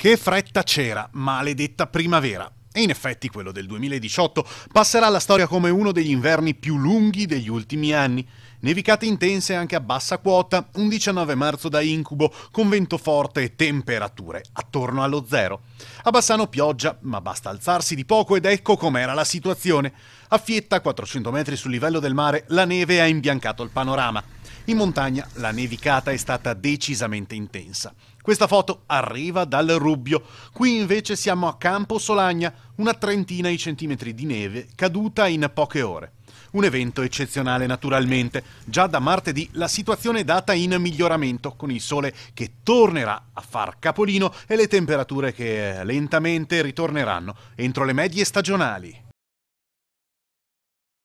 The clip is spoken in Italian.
Che fretta c'era, maledetta primavera. E in effetti quello del 2018 passerà alla storia come uno degli inverni più lunghi degli ultimi anni. Nevicate intense anche a bassa quota, un 19 marzo da incubo, con vento forte e temperature attorno allo zero. A Bassano pioggia, ma basta alzarsi di poco ed ecco com'era la situazione. A Fietta, a 400 metri sul livello del mare, la neve ha imbiancato il panorama. In montagna la nevicata è stata decisamente intensa. Questa foto arriva dal Rubbio. Qui invece siamo a Campo Solagna, una trentina di centimetri di neve caduta in poche ore. Un evento eccezionale naturalmente. Già da martedì la situazione è data in miglioramento, con il sole che tornerà a far capolino e le temperature che lentamente ritorneranno entro le medie stagionali.